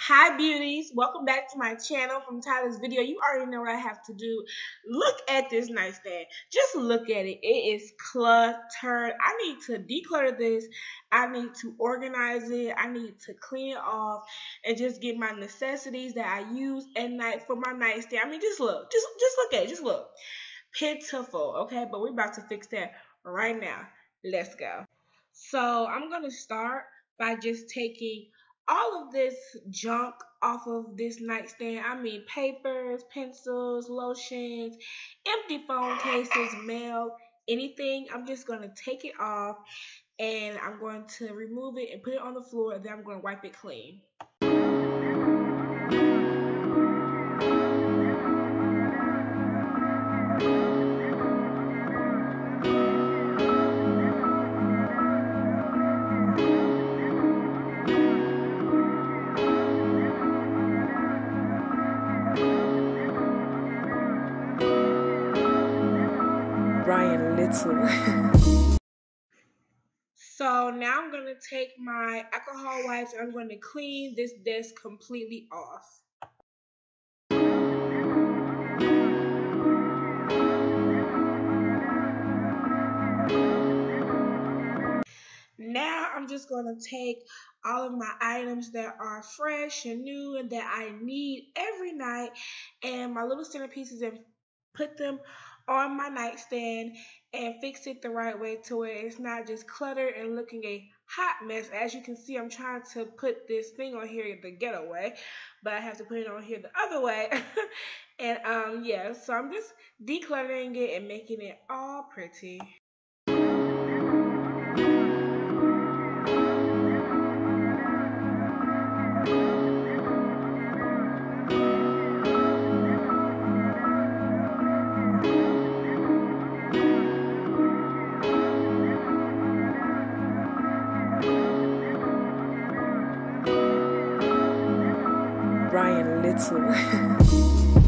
Hi beauties, welcome back to my channel from Tyler's video. You already know what I have to do. Look at this nightstand. Just look at it. It is cluttered. I need to declutter this. I need to organize it. I need to clean it off and just get my necessities that I use at night for my nightstand. I mean, just look. Just just look at it. Just look. Pitiful, okay? But we're about to fix that right now. Let's go. So I'm going to start by just taking all of this junk off of this nightstand. I mean, papers, pencils, lotions, empty phone cases, mail, anything. I'm just going to take it off and I'm going to remove it and put it on the floor then I'm going to wipe it clean. Brian Little. so now I'm going to take my alcohol wipes and I'm going to clean this desk completely off. Now I'm just going to take all of my items that are fresh and new and that I need every night and my little centerpieces and put them on my nightstand and fix it the right way to where it's not just cluttered and looking a hot mess. As you can see, I'm trying to put this thing on here the ghetto way, but I have to put it on here the other way. and um yeah, so I'm just decluttering it and making it all pretty. Brian Little.